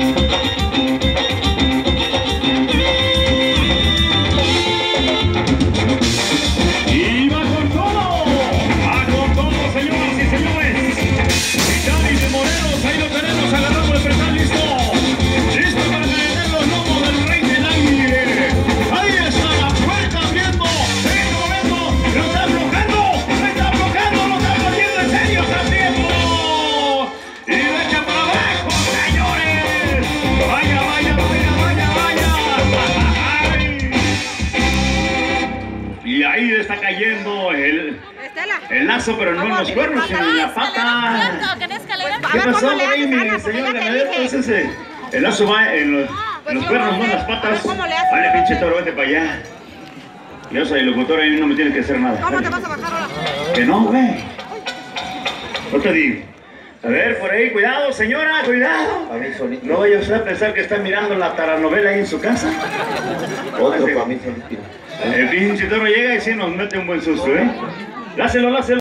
Y ahí está cayendo el, el lazo, pero no en los cuernos, sino en la pata. ¿Qué ver, pasó, ¿cómo le haces, Rey, mi señor ganadero? Entonces, el lazo va en los, pues en los cuernos, no en las patas. Vale, pinche toro, vete para allá. Yo soy el locutor, ahí no me tiene que hacer nada. ¿Cómo te vas a bajar ahora? Que no, güey. No te digo. A ver, por ahí, cuidado, señora, cuidado. Para mí solito. No vaya usted a pensar que está mirando la taranovela ahí en su casa. Otro para mí solito. El pinche toro llega y sí nos mete un buen susto, ¿eh? Láselo, láselo.